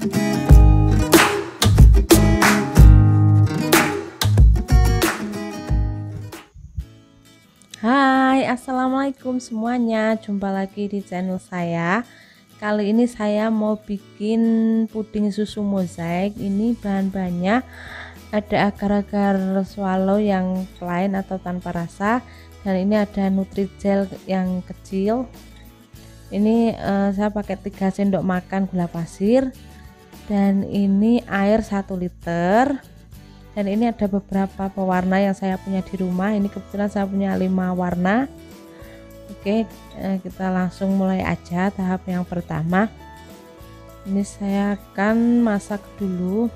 Hai assalamualaikum semuanya. Jumpa lagi di channel saya. Kali ini saya mau bikin puding susu mozaik. Ini bahan-bahannya ada agar-agar swallow yang plain atau tanpa rasa. Dan ini ada nutrijel yang kecil. Ini uh, saya pakai 3 sendok makan gula pasir dan ini air 1 liter. Dan ini ada beberapa pewarna yang saya punya di rumah. Ini kebetulan saya punya lima warna. Oke eh, kita langsung mulai aja tahap yang pertama. Ini saya akan masak dulu.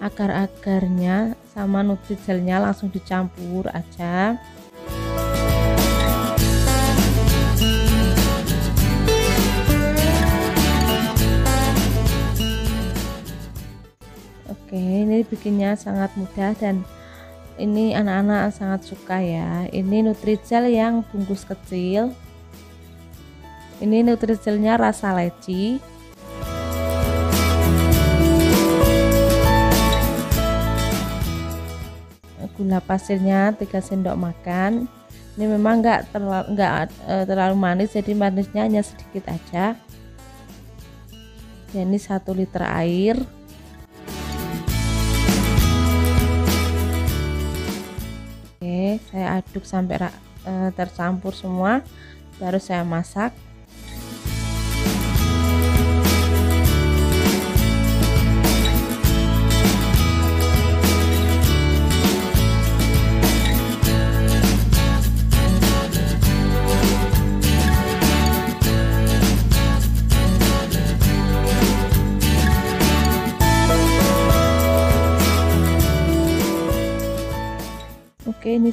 Agar-agarnya sama nutrijelnya langsung dicampur aja bikinnya sangat mudah dan ini anak-anak sangat suka ya. Ini Nutrijel yang bungkus kecil. Ini Nutrijelnya rasa leci. Gula pasirnya 3 sendok makan. Ini memang enggak terlalu enggak uh, terlalu manis jadi manisnya hanya sedikit aja. Ini 1 liter air. Saya aduk sampai uh, tercampur semua baru saya masak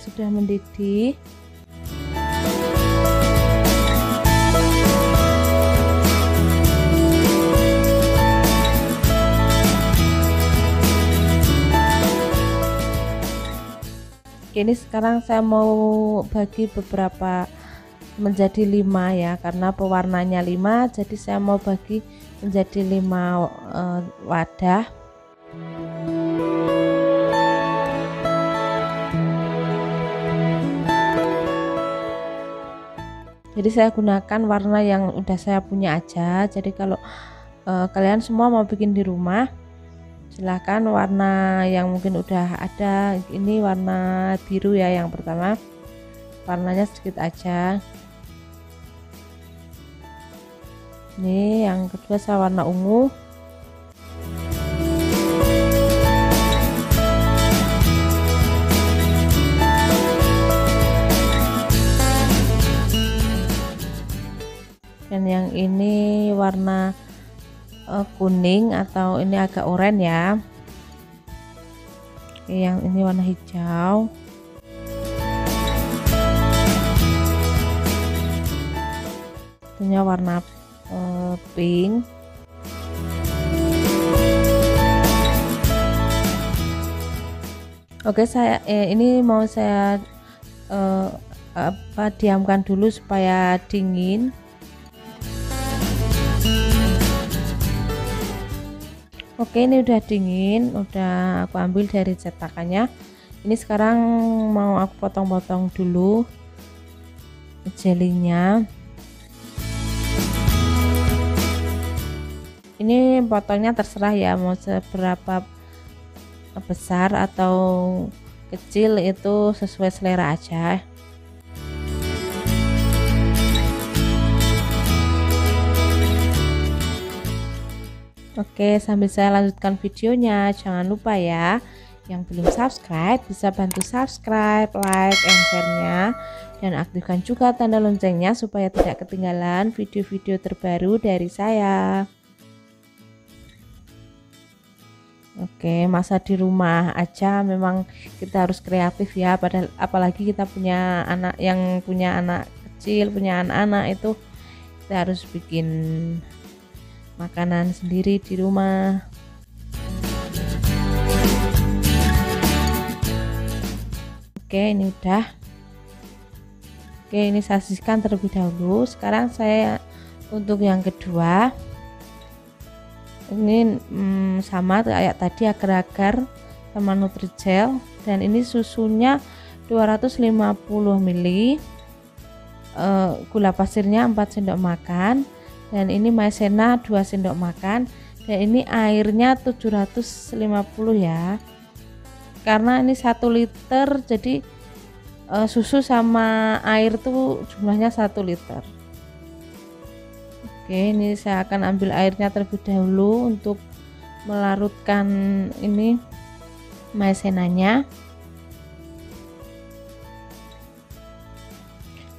sudah mendidih. Ini sekarang saya mau bagi beberapa menjadi lima ya karena pewarnanya lima jadi saya mau bagi menjadi lima uh, wadah jadi saya gunakan warna yang udah saya punya aja. Jadi kalau uh, kalian semua mau bikin di rumah silahkan warna yang mungkin udah ada. Ini warna biru ya yang pertama. Warnanya sedikit aja. Ini yang kedua saya warna ungu yang ini warna uh, kuning atau ini agak oranye ya. Yang ini warna hijau. Tentunya warna uh, pink. Oke saya eh, ini mau saya uh, apa diamkan dulu supaya dingin Oke ini udah dingin udah aku ambil dari cetakannya. Ini sekarang mau aku potong-potong dulu jelinya. Ini potongnya terserah ya mau seberapa besar atau kecil itu sesuai selera aja Oke, sambil saya lanjutkan videonya, jangan lupa ya, yang belum subscribe bisa bantu subscribe, like, and share-nya, dan aktifkan juga tanda loncengnya supaya tidak ketinggalan video-video terbaru dari saya. Oke, masa di rumah aja memang kita harus kreatif ya, padahal apalagi kita punya anak yang punya anak kecil, punya anak-anak itu kita harus bikin makanan sendiri di rumah. Oke ini udah. Oke ini saya sisihkan terlebih dahulu. Sekarang saya untuk yang kedua. Ini hmm, sama kayak tadi agar-agar sama Nutrijel dan ini susunya 250 ml uh, gula pasirnya 4 sendok makan dan ini maizena 2 sendok makan. Dan ini airnya 750 ya. Karena ini satu liter jadi uh, susu sama air tuh jumlahnya satu liter. Oke, ini saya akan ambil airnya terlebih dahulu untuk melarutkan ini maizenanya.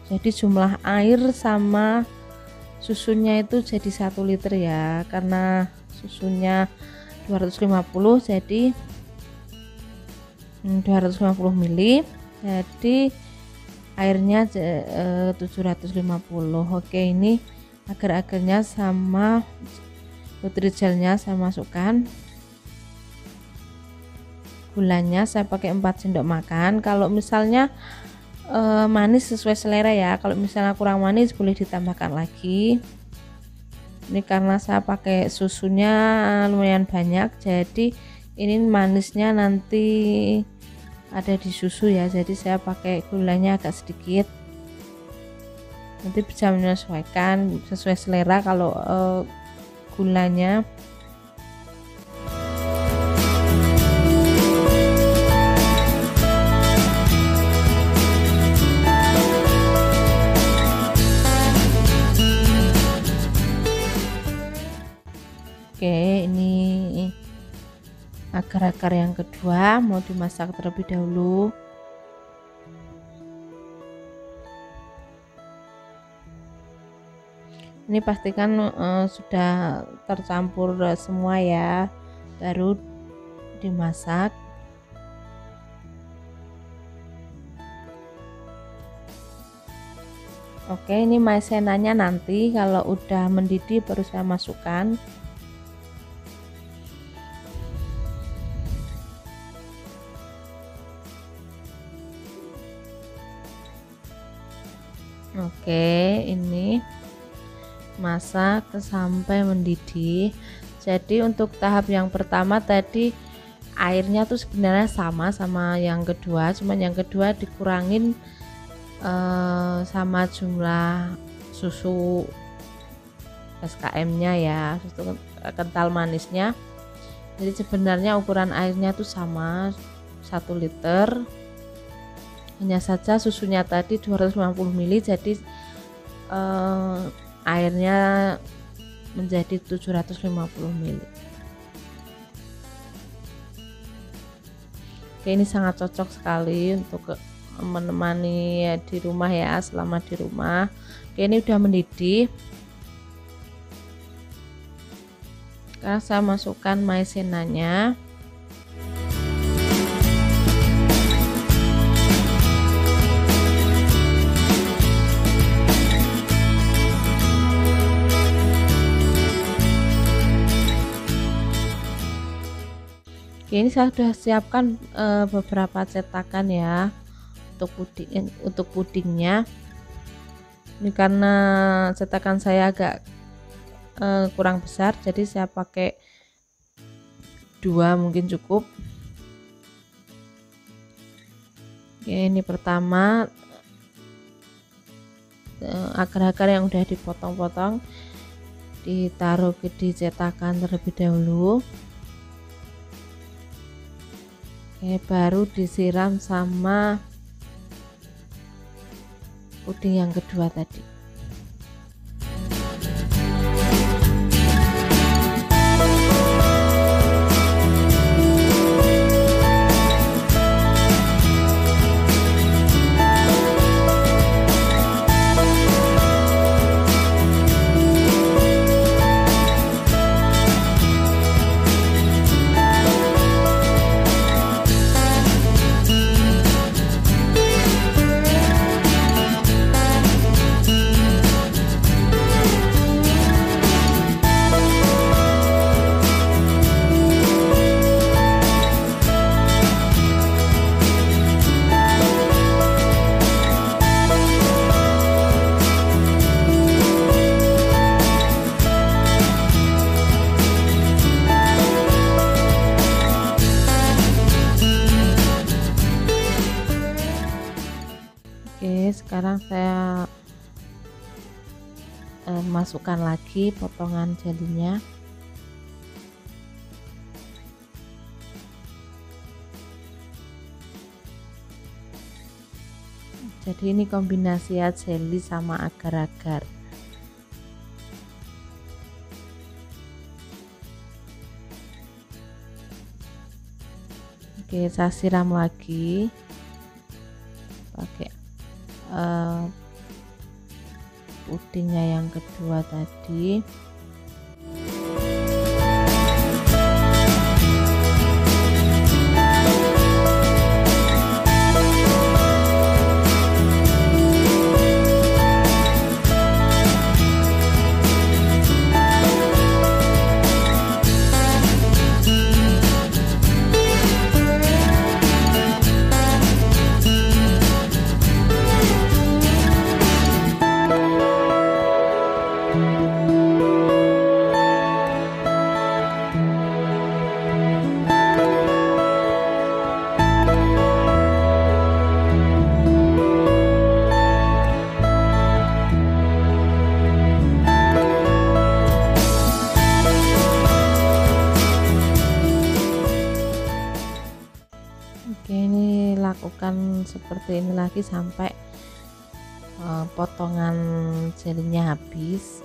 Jadi jumlah air sama susunya itu jadi satu liter ya, karena susunya 250 jadi 250 hmm, ml jadi airnya 750 eh, oke ini agar-agarnya sama nutrigelnya saya masukkan. Gulanya saya pakai 4 sendok makan. Kalau misalnya e, manis sesuai selera ya. Kalau misalnya kurang manis boleh ditambahkan lagi. Ini karena saya pakai susunya lumayan banyak jadi ini manisnya nanti ada di susu ya. Jadi saya pakai gulanya agak sedikit. Nanti bisa menyesuaikan sesuai selera kalau uh, gulanya agar-agar yang kedua mau dimasak terlebih dahulu. ini pastikan uh, sudah tercampur semua ya baru dimasak Oke ini maizenanya nanti kalau udah mendidih baru saya masukkan Oke ini masak sampai mendidih. Jadi untuk tahap yang pertama tadi airnya tuh sebenarnya sama sama yang kedua cuman yang kedua dikurangin uh, sama jumlah susu SKM nya ya susu kental manisnya. Jadi sebenarnya ukuran airnya tuh sama 1 liter hanya saja susunya tadi 250 ml jadi uh, airnya menjadi 750 ml Oke ini sangat cocok sekali untuk menemani di rumah ya selama di rumah. Oke ini udah mendidih. Sekarang saya masukkan maizenanya Oke, ini saya sudah siapkan e, beberapa cetakan ya untuk puding untuk pudingnya. Ini karena cetakan saya agak e, kurang besar, jadi saya pakai dua mungkin cukup. Oke, ini pertama agar-agar yang udah dipotong-potong ditaruh ke di cetakan terlebih dahulu Oke, baru disiram sama puding yang kedua tadi. Sekarang saya eh, masukkan lagi potongan jelinya jadi ini kombinasi ya jelly sama agar-agar. Oke saya siram lagi uh, pudingnya yang kedua tadi ini lagi sampai uh, potongan jelinya habis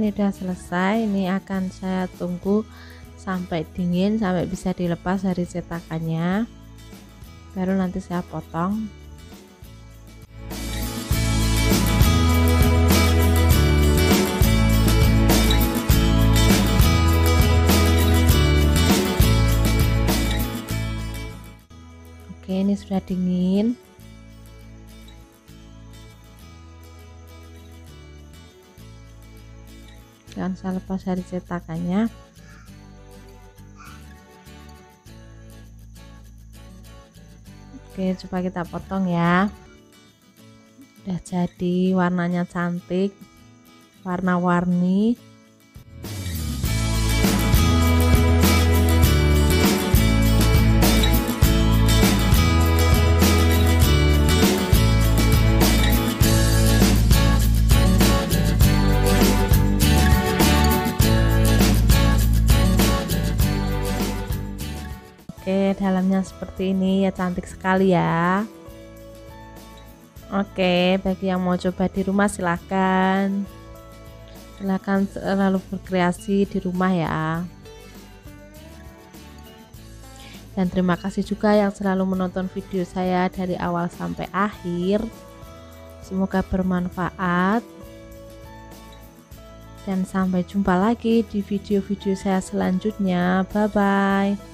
ini udah selesai ini akan saya tunggu sampai dingin sampai bisa dilepas dari cetakannya. Baru nanti saya potong. Oke ini sudah dingin jangan saya lepas dari cetakannya. Oke coba kita potong ya. Udah jadi warnanya cantik warna-warni dalamnya seperti ini ya cantik sekali ya. Oke, bagi yang mau coba di rumah silahkan. Silahkan selalu berkreasi di rumah ya. Dan terima kasih juga yang selalu menonton video saya dari awal sampai akhir. Semoga bermanfaat. Dan sampai jumpa lagi di video-video saya selanjutnya. Bye bye.